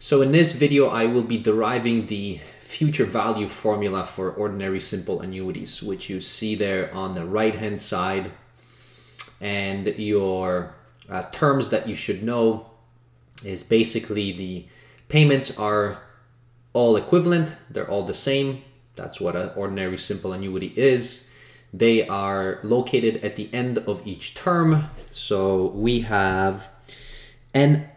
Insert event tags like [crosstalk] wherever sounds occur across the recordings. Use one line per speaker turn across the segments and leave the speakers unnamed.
So in this video, I will be deriving the future value formula for ordinary simple annuities, which you see there on the right hand side. And your uh, terms that you should know is basically the payments are all equivalent, they're all the same. That's what an ordinary simple annuity is. They are located at the end of each term. So we have n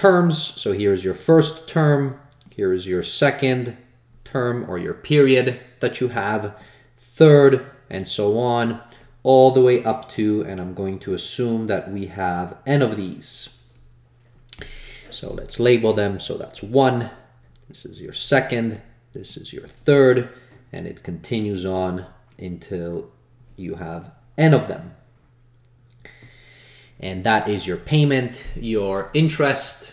terms. So here's your first term, here is your second term or your period that you have, third, and so on, all the way up to, and I'm going to assume that we have n of these. So let's label them. So that's one, this is your second, this is your third, and it continues on until you have n of them and that is your payment. Your interest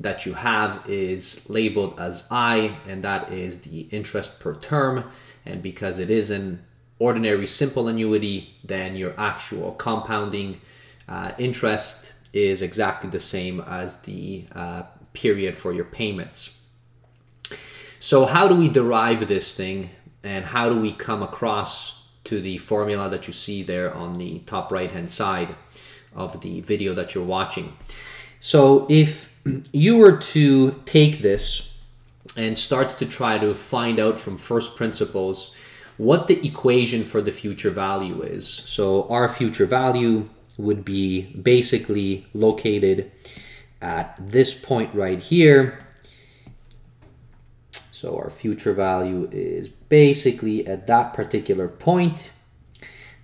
that you have is labeled as I, and that is the interest per term. And because it is an ordinary simple annuity, then your actual compounding uh, interest is exactly the same as the uh, period for your payments. So how do we derive this thing and how do we come across to the formula that you see there on the top right hand side? Of the video that you're watching. So if you were to take this and start to try to find out from first principles what the equation for the future value is. So our future value would be basically located at this point right here. So our future value is basically at that particular point.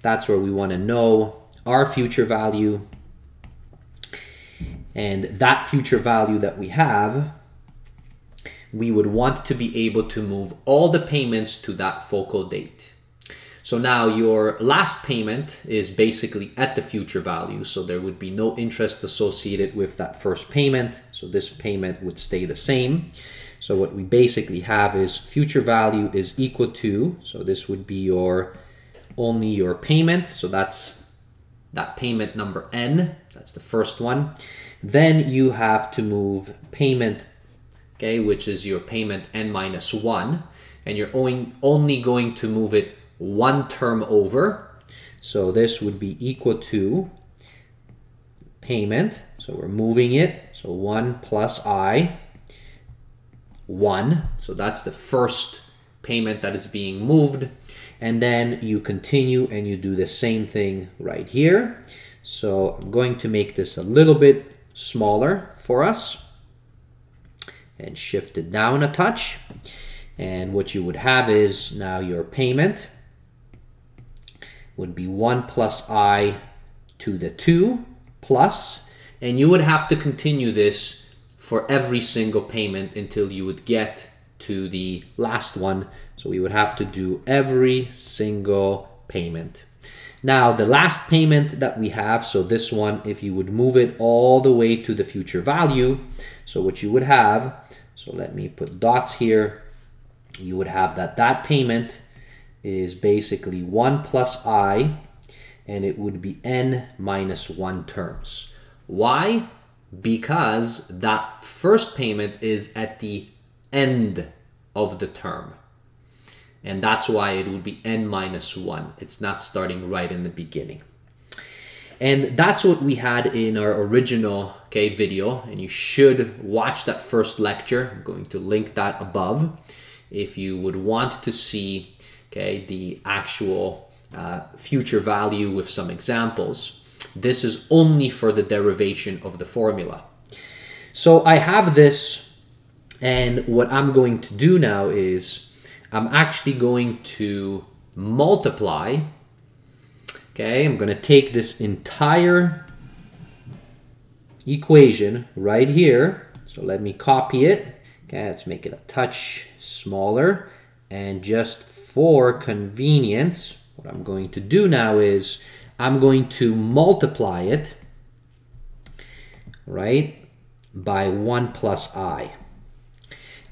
That's where we want to know our future value and that future value that we have, we would want to be able to move all the payments to that focal date. So now your last payment is basically at the future value. So there would be no interest associated with that first payment. So this payment would stay the same. So what we basically have is future value is equal to, so this would be your only your payment. So that's that payment number N, that's the first one. Then you have to move payment, okay, which is your payment N minus one, and you're only going to move it one term over. So this would be equal to payment. So we're moving it. So 1 plus i, 1. So that's the first payment that is being moved and then you continue and you do the same thing right here. So I'm going to make this a little bit smaller for us and shift it down a touch. And what you would have is now your payment would be 1 plus i to the 2 plus, and you would have to continue this for every single payment until you would get to the last one. So we would have to do every single payment. Now the last payment that we have, so this one, if you would move it all the way to the future value, so what you would have, so let me put dots here, you would have that that payment is basically 1 plus i, and it would be n minus 1 terms. Why? Because that first payment is at the end of the term. And that's why it would be n minus 1. It's not starting right in the beginning. And that's what we had in our original okay, video. And you should watch that first lecture. I'm going to link that above if you would want to see okay, the actual uh, future value with some examples. This is only for the derivation of the formula. So I have this and what I'm going to do now is I'm actually going to multiply. Okay, I'm going to take this entire equation right here. So let me copy it. Okay, let's make it a touch smaller. And just for convenience, what I'm going to do now is I'm going to multiply it, right, by 1 plus i.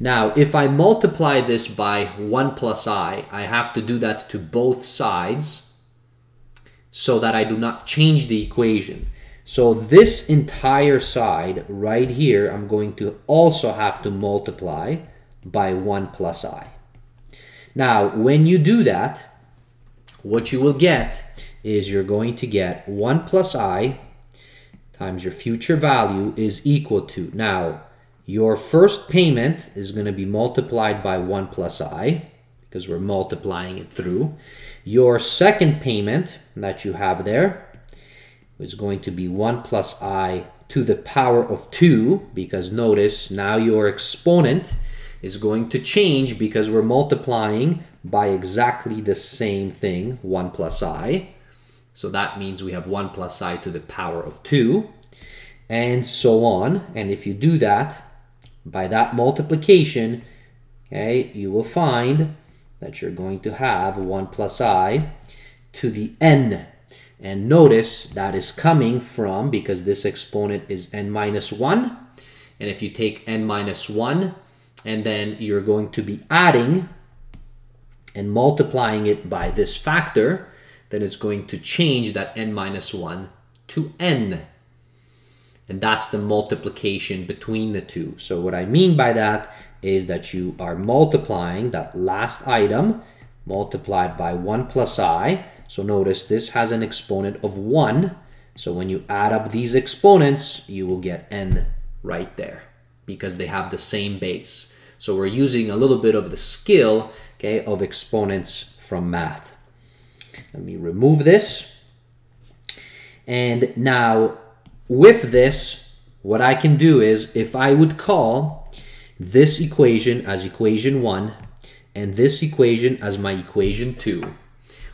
Now, if I multiply this by 1 plus i, I have to do that to both sides so that I do not change the equation. So this entire side right here, I'm going to also have to multiply by 1 plus i. Now, when you do that, what you will get is you're going to get 1 plus i times your future value is equal to, now, your first payment is going to be multiplied by 1 plus i, because we're multiplying it through. Your second payment that you have there is going to be 1 plus i to the power of 2 because notice now your exponent is going to change because we're multiplying by exactly the same thing, 1 plus i. So that means we have 1 plus i to the power of 2 and so on. And if you do that by that multiplication, okay, you will find that you're going to have 1 plus i to the n and notice that is coming from, because this exponent is n minus 1. And if you take n minus 1, and then you're going to be adding and multiplying it by this factor, then it's going to change that n minus 1 to n. And that's the multiplication between the two. So what I mean by that is that you are multiplying that last item multiplied by 1 plus i, so notice this has an exponent of 1. So when you add up these exponents, you will get n right there because they have the same base. So we're using a little bit of the skill okay, of exponents from math. Let me remove this. And now with this, what I can do is if I would call this equation as equation 1 and this equation as my equation 2,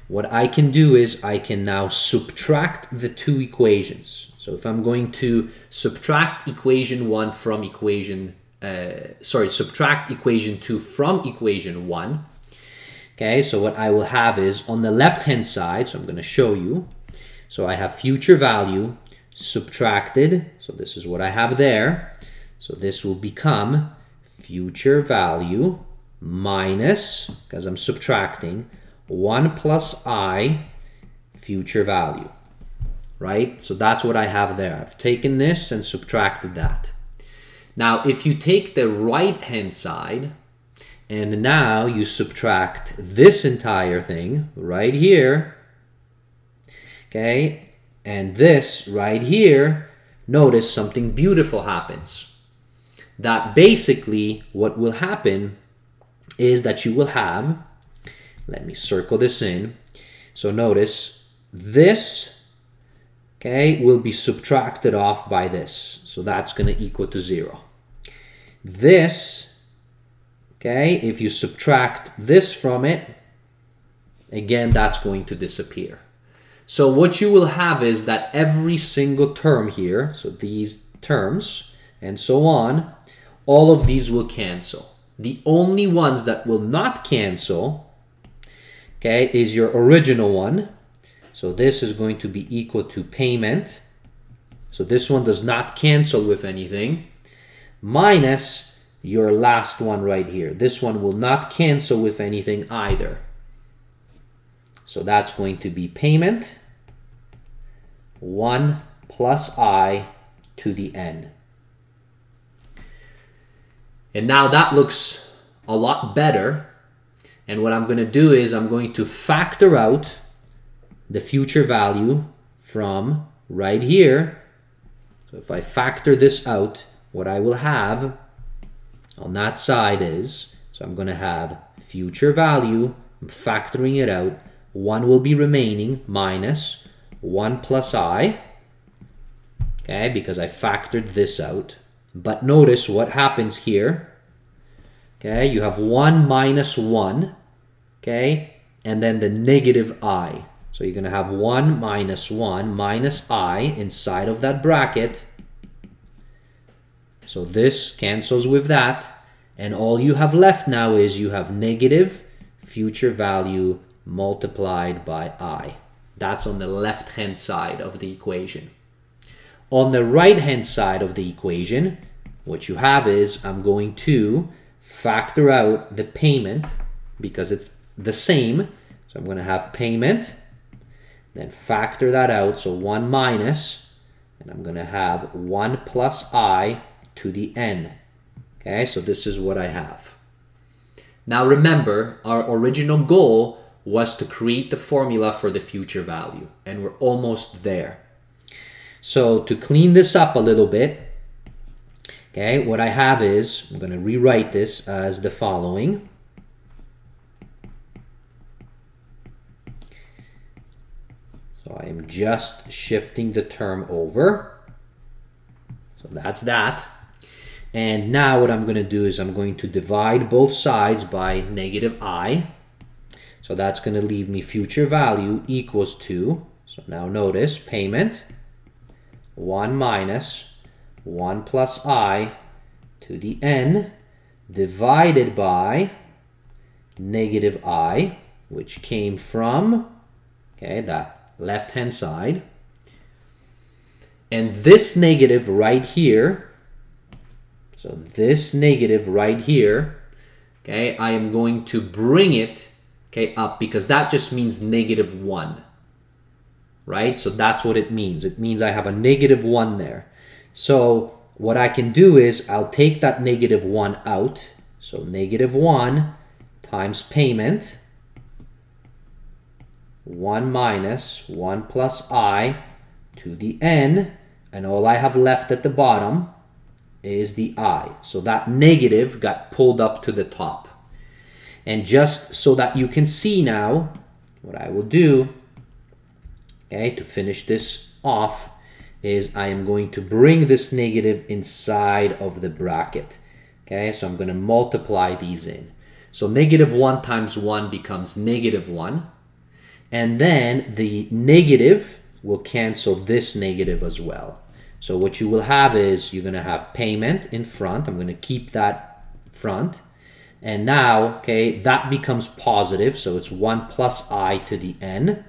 what I can do is I can now subtract the two equations. So if I'm going to subtract equation 1 from equation, uh, sorry, subtract equation 2 from equation 1, okay, so what I will have is on the left-hand side, so I'm going to show you, so I have future value subtracted, so this is what I have there, so this will become future value minus, because I'm subtracting, 1 plus i future value, right? So that's what I have there. I've taken this and subtracted that. Now, if you take the right-hand side, and now you subtract this entire thing right here, okay, and this right here, notice something beautiful happens. That basically what will happen is that you will have let me circle this in. So notice this, okay, will be subtracted off by this. So that's going to equal to zero. This, okay, if you subtract this from it, again, that's going to disappear. So what you will have is that every single term here, so these terms and so on, all of these will cancel. The only ones that will not cancel okay, is your original one. So this is going to be equal to payment. So this one does not cancel with anything. Minus your last one right here. This one will not cancel with anything either. So that's going to be payment 1 plus i to the n. And now that looks a lot better and what I'm going to do is I'm going to factor out the future value from right here. So if I factor this out, what I will have on that side is, so I'm going to have future value, I'm factoring it out, 1 will be remaining minus 1 plus i, okay, because I factored this out. But notice what happens here Okay, you have 1 minus 1, okay, and then the negative i. So you're going to have 1 minus 1 minus i inside of that bracket. So this cancels with that. And all you have left now is you have negative future value multiplied by i. That's on the left-hand side of the equation. On the right-hand side of the equation, what you have is I'm going to factor out the payment because it's the same. So I'm going to have payment, then factor that out. So 1 minus and I'm going to have 1 plus i to the n. Okay, so this is what I have. Now remember, our original goal was to create the formula for the future value, and we're almost there. So to clean this up a little bit, okay, what I have is, I'm going to rewrite this as the following. So I am just shifting the term over. So that's that. And now what I'm going to do is I'm going to divide both sides by negative i. So that's going to leave me future value equals to, so now notice, payment, 1 minus 1 plus i to the n divided by negative i, which came from, okay, that left-hand side. And this negative right here, so this negative right here, okay, I am going to bring it, okay, up because that just means negative 1, right? So that's what it means. It means I have a negative 1 there. So what I can do is I'll take that negative 1 out. So negative 1 times payment, 1 minus 1 plus i to the n, and all I have left at the bottom is the i. So that negative got pulled up to the top. And just so that you can see now, what I will do, okay, to finish this off, is I am going to bring this negative inside of the bracket. Okay, so I'm going to multiply these in. So negative 1 times 1 becomes negative 1. And then the negative will cancel this negative as well. So what you will have is you're going to have payment in front. I'm going to keep that front. And now, okay, that becomes positive. So it's 1 plus i to the n.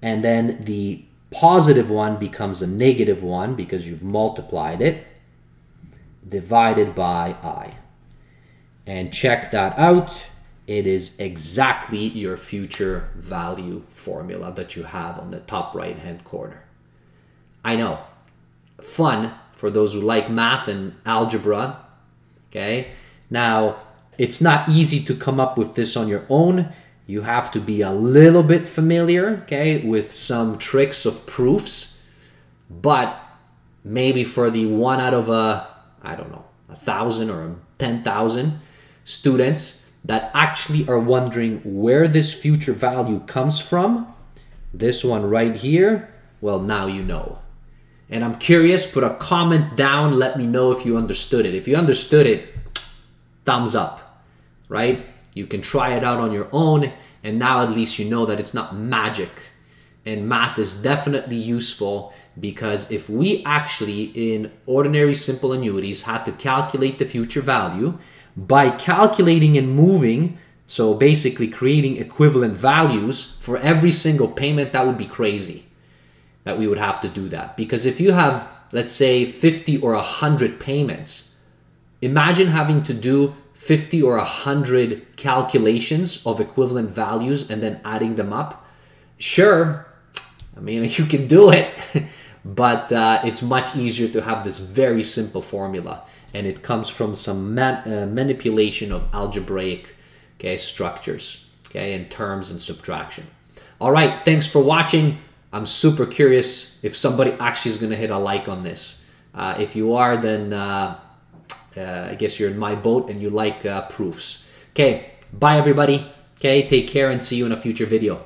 And then the positive one becomes a negative one because you've multiplied it divided by i. And check that out. It is exactly your future value formula that you have on the top right hand corner. I know fun for those who like math and algebra. Okay. Now, it's not easy to come up with this on your own. You have to be a little bit familiar, okay, with some tricks of proofs. But maybe for the one out of a, I don't know, a thousand or 10,000 students that actually are wondering where this future value comes from, this one right here, well, now you know and I'm curious, put a comment down, let me know if you understood it. If you understood it, thumbs up, right? You can try it out on your own, and now at least you know that it's not magic. And math is definitely useful because if we actually, in ordinary simple annuities, had to calculate the future value, by calculating and moving, so basically creating equivalent values for every single payment, that would be crazy that we would have to do that. Because if you have, let's say, 50 or 100 payments, imagine having to do 50 or 100 calculations of equivalent values and then adding them up. Sure, I mean, [laughs] you can do it, [laughs] but uh, it's much easier to have this very simple formula. And it comes from some man, uh, manipulation of algebraic okay, structures, okay, and terms and subtraction. All right, thanks for watching. I'm super curious if somebody actually is going to hit a like on this. Uh, if you are, then uh, uh, I guess you're in my boat and you like uh, proofs. Okay, bye everybody. Okay, take care and see you in a future video.